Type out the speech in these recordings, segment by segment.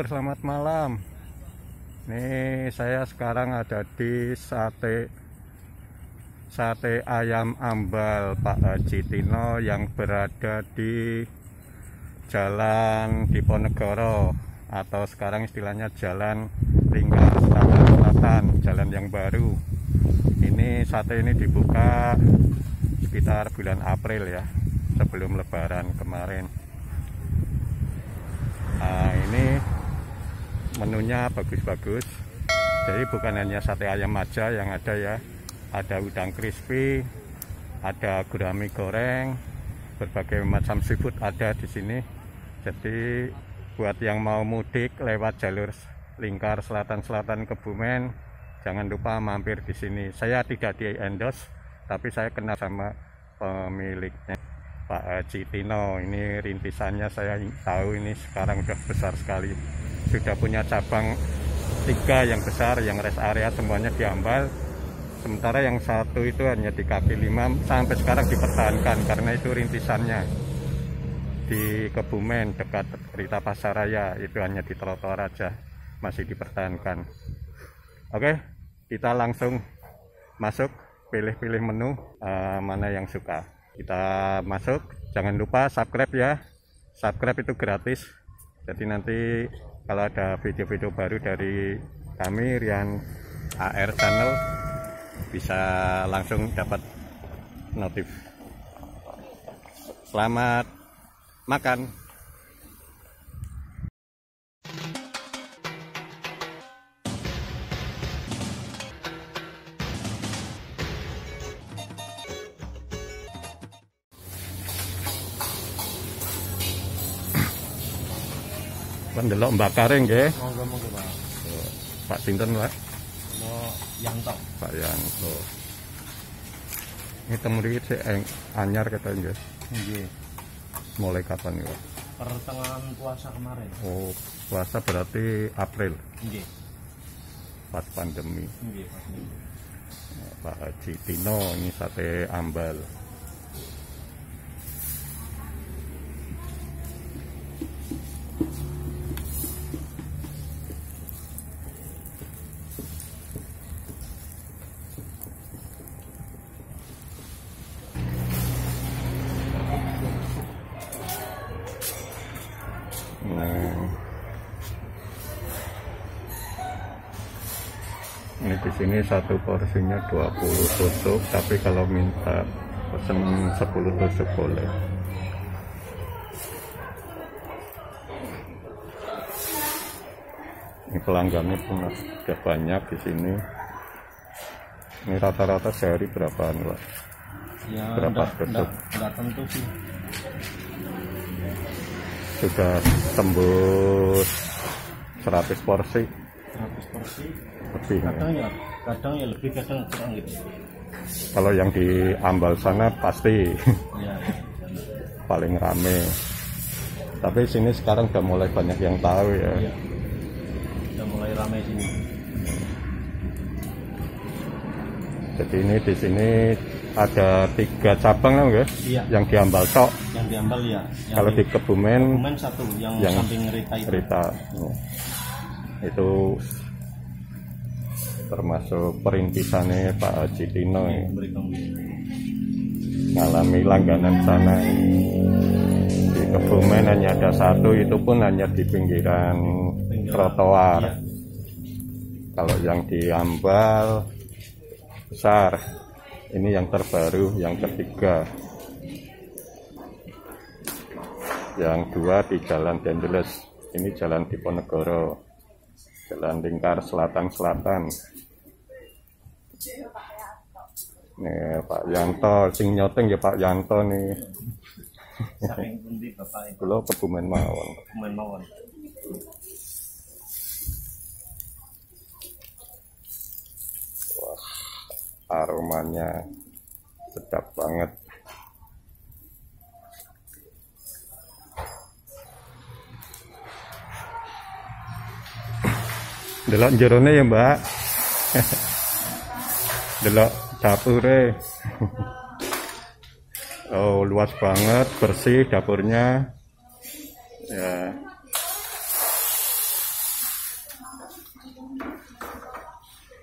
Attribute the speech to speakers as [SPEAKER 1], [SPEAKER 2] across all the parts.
[SPEAKER 1] Lur, selamat malam. Nih, saya sekarang ada di sate sate ayam ambal Pak Haji Tino yang berada di Jalan Diponegoro atau sekarang istilahnya Jalan Lingkar Selatan Selatan, jalan yang baru. Ini sate ini dibuka sekitar bulan April ya, sebelum Lebaran kemarin. Nah, ini menunya bagus-bagus. Jadi bukan hanya sate ayam aja yang ada ya. Ada udang crispy, ada gurami goreng, berbagai macam seafood ada di sini. Jadi buat yang mau mudik lewat jalur lingkar selatan-selatan Kebumen, jangan lupa mampir di sini. Saya tidak di endorse, tapi saya kenal sama pemiliknya. Pak Haji Tino ini rintisannya saya tahu ini sekarang sudah besar sekali sudah punya cabang tiga yang besar yang rest area semuanya diambal. Sementara yang satu itu hanya di kaki lima sampai sekarang dipertahankan karena itu rintisannya. Di Kebumen dekat Rita Pasaraya itu hanya di trotoar aja masih dipertahankan. Oke kita langsung masuk pilih-pilih menu uh, mana yang suka. Kita masuk jangan lupa subscribe ya. Subscribe itu gratis jadi nanti kalau ada video-video baru dari kami Rian AR Channel bisa langsung dapat notif. Selamat makan Pendelok Mbak Karing nggih.
[SPEAKER 2] Monggo monggo Pak.
[SPEAKER 1] Pak sinten, Pak?
[SPEAKER 2] Mau yang tok.
[SPEAKER 1] Pak Yanto. Ini temuri sik anyar kata nggih.
[SPEAKER 2] Nggih.
[SPEAKER 1] Mulai kapan ya?
[SPEAKER 2] Pertengahan puasa kemarin.
[SPEAKER 1] Oh, puasa berarti April
[SPEAKER 2] Nggih.
[SPEAKER 1] pas pandemi.
[SPEAKER 2] Nggih, Pak.
[SPEAKER 1] Pak Haji Tino ini sate ambal. Ini di sini satu porsinya 20 tusuk, tapi kalau minta pesen 10 tusuk boleh. Ini pelanggannya pun sudah banyak di sini. Ini rata-rata sehari berapaan, Pak?
[SPEAKER 2] Ya,
[SPEAKER 1] Berapa
[SPEAKER 2] enggak,
[SPEAKER 1] tusuk?
[SPEAKER 2] enggak, enggak tentu sih.
[SPEAKER 1] Sudah tembus 100 porsi
[SPEAKER 2] 100 porsi.
[SPEAKER 1] lebih. ya.
[SPEAKER 2] Kadang ya, kadang ya lebih, kadang kurang gitu.
[SPEAKER 1] Kalau yang di Ambal sana pasti
[SPEAKER 2] Ya.
[SPEAKER 1] paling rame. Tapi sini sekarang udah mulai banyak yang tahu ya.
[SPEAKER 2] ya. Udah mulai ramai sini.
[SPEAKER 1] Jadi ini di sini ada tiga cabang kan guys?
[SPEAKER 2] Iya.
[SPEAKER 1] Yang di Ambal Tok.
[SPEAKER 2] Yang diambal ya. Yang
[SPEAKER 1] Kalau di Kebumen
[SPEAKER 2] Kebumen satu, yang,
[SPEAKER 1] yang
[SPEAKER 2] samping Rita itu.
[SPEAKER 1] Rita. Itu termasuk perintisannya Pak Haji Tino ya. Langganan sana di Kebumen hanya ada satu itu pun hanya di pinggiran trotoar. Kalau yang di Ambal besar. Ini yang terbaru yang ketiga. Yang dua di Jalan Dendeles ini Jalan Diponegoro Jalan Lingkar Selatan-Selatan Nih Pak Yanto, sing nyoteng ya Pak Yanto nih.
[SPEAKER 2] Saking pundi Bapak itu.
[SPEAKER 1] Kulo kebumen mawon.
[SPEAKER 2] Kebumen mawon.
[SPEAKER 1] Aromanya sedap banget. delok jerone ya mbak. Delok dapure oh luas banget bersih dapurnya. Ya.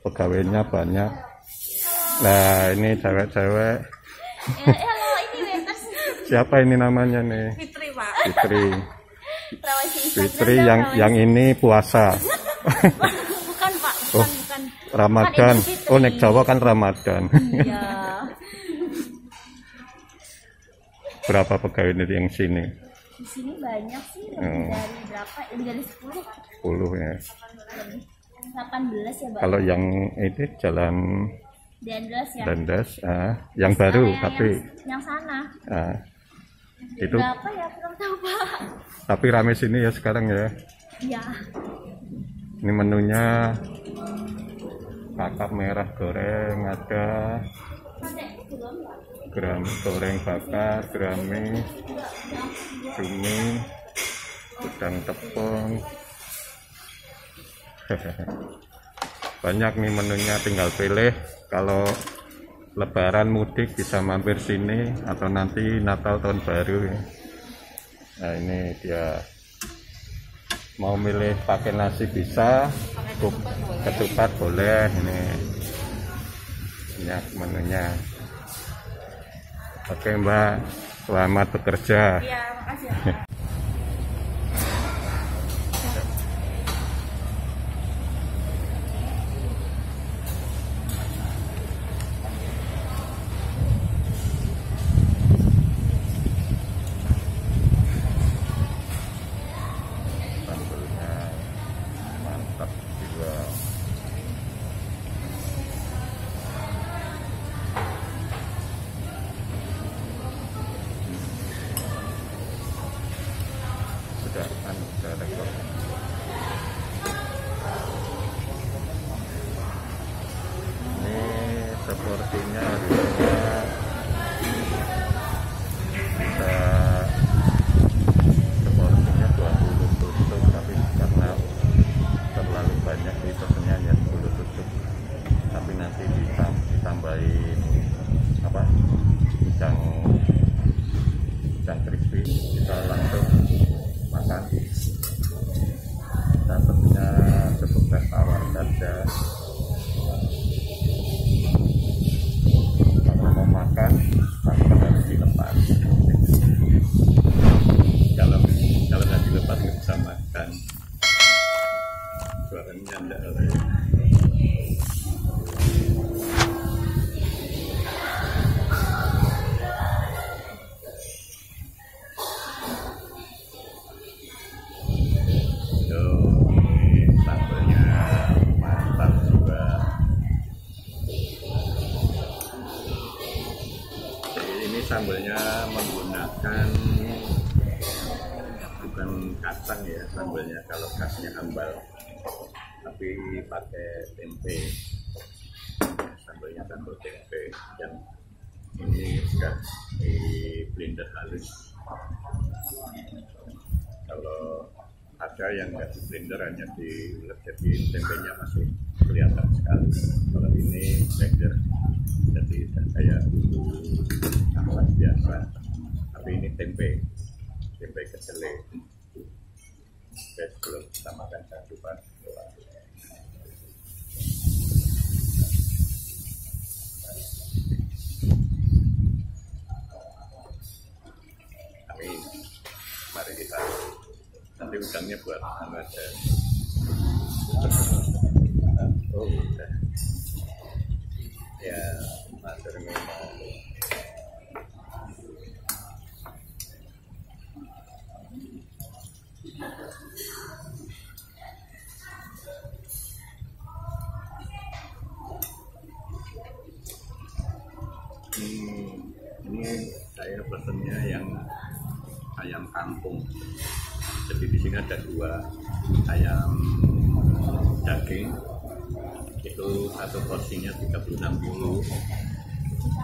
[SPEAKER 3] Pegawainya banyak. Nah ini cewek-cewek. Siapa ini namanya nih?
[SPEAKER 1] Fitri Pak.
[SPEAKER 3] Fitri. Fitri yang yang ini puasa
[SPEAKER 1] bukan, Pak. Bukan,
[SPEAKER 3] Oh.
[SPEAKER 1] bukan.
[SPEAKER 3] Ramadan
[SPEAKER 1] Fitri.
[SPEAKER 3] oh nek Jawa kan Ramadan
[SPEAKER 1] Iya.
[SPEAKER 3] berapa pegawai dari yang sini
[SPEAKER 1] Di sini banyak sih, lebih
[SPEAKER 3] Oh.
[SPEAKER 1] dari berapa? Lebih dari 10,
[SPEAKER 3] 10 ya
[SPEAKER 1] 18 ya, Pak.
[SPEAKER 3] kalau yang itu jalan
[SPEAKER 1] Dendels ya.
[SPEAKER 3] Dandas ah, yang
[SPEAKER 1] Sama
[SPEAKER 3] baru
[SPEAKER 1] yang-
[SPEAKER 3] tapi
[SPEAKER 1] yang sana.
[SPEAKER 3] ah, itu
[SPEAKER 1] Berapa ya? Kurang tahu, Pak.
[SPEAKER 3] tapi rame sini ya sekarang ya
[SPEAKER 1] Iya.
[SPEAKER 3] Ini menunya kakap merah goreng ada gram goreng bakar gerami cumi udang tepung. Banyak nih menunya tinggal pilih. Kalau lebaran mudik bisa mampir sini atau nanti Natal tahun baru. Nah ini dia mau milih pakai nasi bisa ketupat boleh ini. Banyak menunya. Oke mbak. Selamat bekerja.
[SPEAKER 1] Iya, makasih.
[SPEAKER 3] Suaranya enggak ada pakai tempe. Sambalnya sambal tempe yang ini sudah di blender halus. Kalau ada yang nggak di blender hanya diulek jadi tempenya masih kelihatan sekali. Kalau ini blender jadi kayak masak biasa. Tapi ini tempe tempe kedelai. Oke, sebelum kita makan jangan lupa udangnya buat anu aja. Oh, udah. Ya, matur nuwun. Hmm, ini saya pesennya yang ayam kampung. Jadi di sini ada dua ayam daging. Itu satu porsinya 36.000.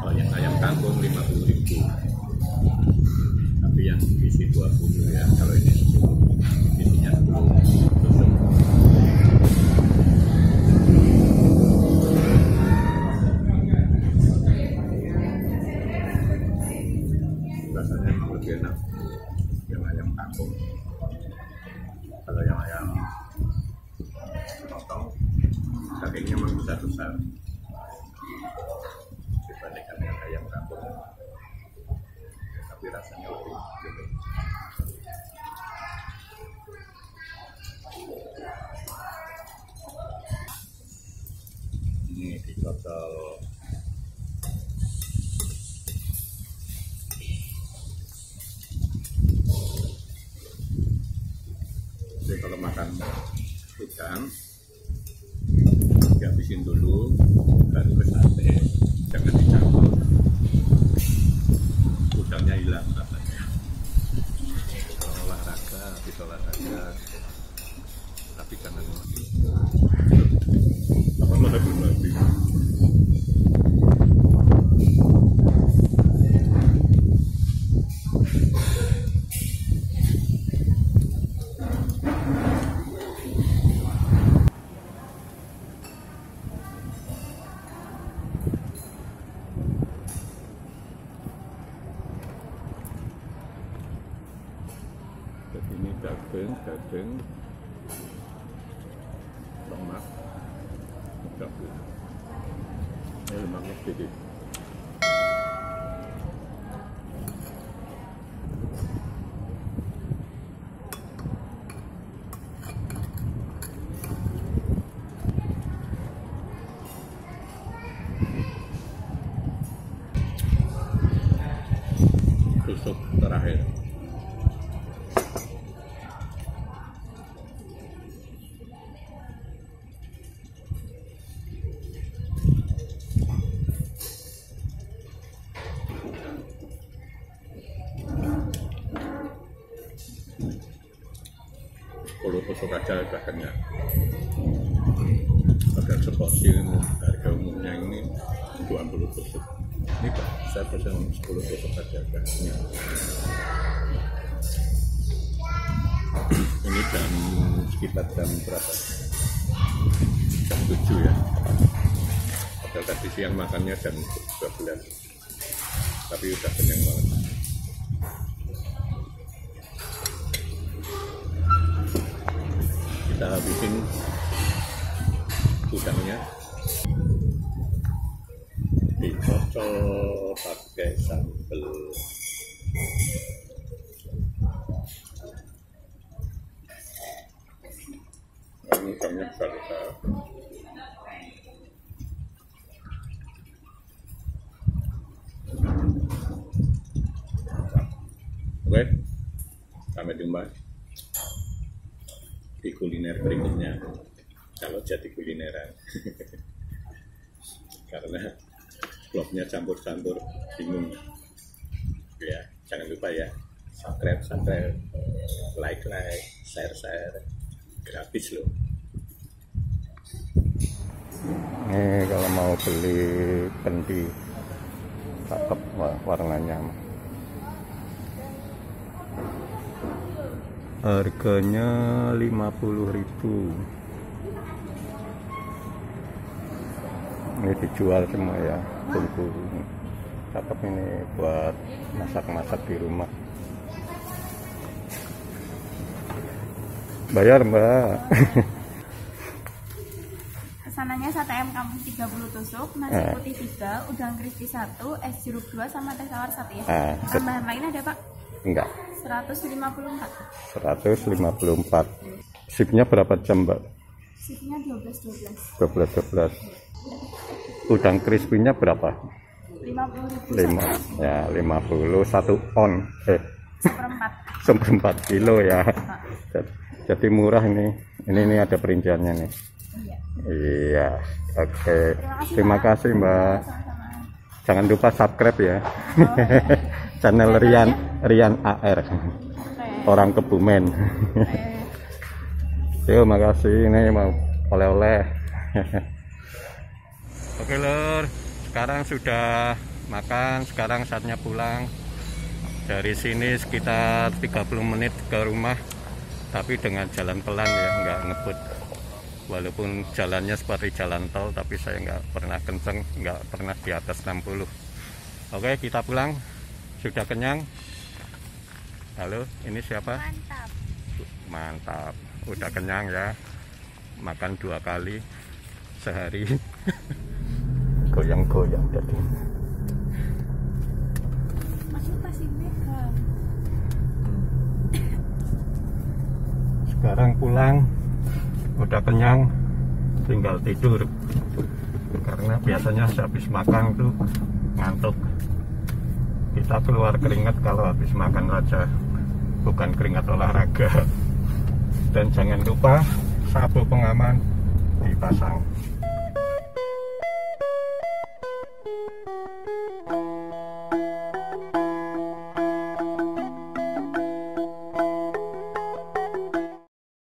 [SPEAKER 3] Kalau yang ayam kampung 50.000. Tapi yang isi 20 ya. Kalau ini 10. Isinya 10
[SPEAKER 1] ini dicocol jadi kalau makan udang dihabisin dulu ini lemaknya sepuluh tusuk aja udah kenyang ada seporsi harga umumnya ini 20 tusuk ini Pak, saya pesen 10 tusuk aja udah kenyang ini jam sekitar jam berapa? Jam 7 ya. Padahal tadi siang makannya jam 12 tapi udah kenyang banget kita habisin udangnya. Dicocol pakai sambal ini besar besar oke sampai jumpa di kuliner berikutnya kalau jadi kulineran. Karena vlognya campur-campur bingung. Ya jangan lupa ya subscribe subscribe like like share share gratis loh. Ini kalau mau beli kendi cakep wa- warnanya harganya 50.000 ini dijual semua ya bumbu cakep ini buat masak-masak di rumah bayar mbak
[SPEAKER 4] Pesanannya sate ayam kampung 30 tusuk, nasi
[SPEAKER 1] Eh.
[SPEAKER 4] putih 3, udang crispy 1, es jeruk 2 sama teh tawar 1 ya.
[SPEAKER 1] Set-
[SPEAKER 4] Tambahan lain ada Pak?
[SPEAKER 1] enggak
[SPEAKER 4] 154.
[SPEAKER 1] 154 shiftnya berapa jam mbak
[SPEAKER 4] Shiftnya 12 12.
[SPEAKER 1] 12 12 udang crispy-nya berapa
[SPEAKER 4] 50 ribu
[SPEAKER 1] 5 ya 50 satu on eh
[SPEAKER 4] seperempat.
[SPEAKER 1] seperempat kilo ya
[SPEAKER 4] Pak.
[SPEAKER 1] Jad- jadi murah ini ini ini ada perinciannya nih
[SPEAKER 4] Iya.
[SPEAKER 1] iya oke
[SPEAKER 4] Terima kasih,
[SPEAKER 1] terima
[SPEAKER 4] Pak.
[SPEAKER 1] kasih mbak
[SPEAKER 4] Sama-sama.
[SPEAKER 1] jangan lupa subscribe ya
[SPEAKER 4] Oh,
[SPEAKER 1] channel Rian Rian AR
[SPEAKER 4] Oke.
[SPEAKER 1] orang Kebumen
[SPEAKER 4] Eh,
[SPEAKER 1] Yo, makasih. Ini mau oleh-oleh. Oke, Lur. Sekarang sudah makan, sekarang saatnya pulang. Dari sini sekitar 30 menit ke rumah. Tapi dengan jalan pelan ya, nggak ngebut. Walaupun jalannya seperti jalan tol, tapi saya nggak pernah kenceng, nggak pernah di atas 60. Oke, kita pulang. Sudah kenyang? Halo, ini siapa?
[SPEAKER 4] Mantap.
[SPEAKER 1] mantap. Udah kenyang ya. Makan dua kali sehari. Goyang-goyang jadi
[SPEAKER 4] megang.
[SPEAKER 1] sekarang pulang. Udah kenyang. Tinggal tidur. Karena biasanya habis makan tuh ngantuk kita keluar keringat kalau habis makan raja bukan keringat olahraga. Dan jangan lupa sapu pengaman dipasang